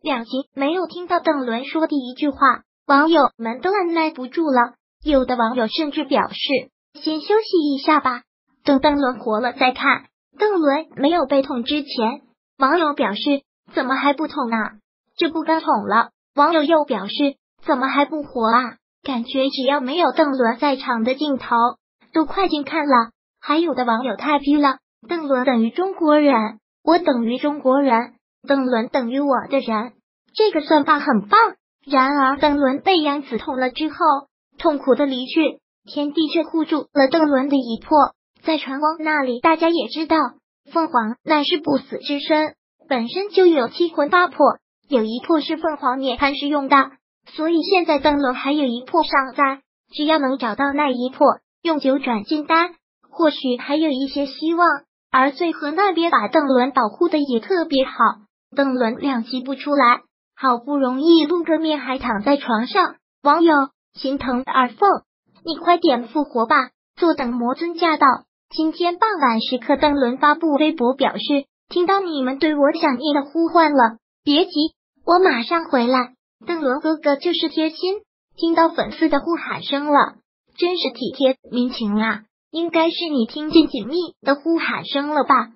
表情没有听到邓伦说的一句话，网友们都按耐不住了。有的网友甚至表示：“先休息一下吧，等邓伦活了再看。”邓伦没有被捅之前，网友表示：“怎么还不捅啊？这不该捅了。”网友又表示：“怎么还不活啊？感觉只要没有邓伦在场的镜头，都快进看了。”还有的网友太批了：“邓伦等于中国人，我等于中国人，邓伦等于我的人。”这个算法很棒。然而，邓伦被杨子捅了之后，痛苦的离去，天地却护住了邓伦的一魄。在船王那里，大家也知道，凤凰乃是不死之身，本身就有七魂八魄，有一魄是凤凰涅槃时用的，所以现在邓伦还有一魄尚在，只要能找到那一魄，用九转金丹，或许还有一些希望。而最和那边把邓伦保护的也特别好，邓伦两级不出来，好不容易露个面，还躺在床上。网友心疼二凤，你快点复活吧，坐等魔尊驾到。今天傍晚时刻，邓伦发布微博表示：“听到你们对我想念的呼唤了，别急，我马上回来。”邓伦哥哥就是贴心，听到粉丝的呼喊声了，真是体贴民情啊！应该是你听见锦觅的呼喊声了吧？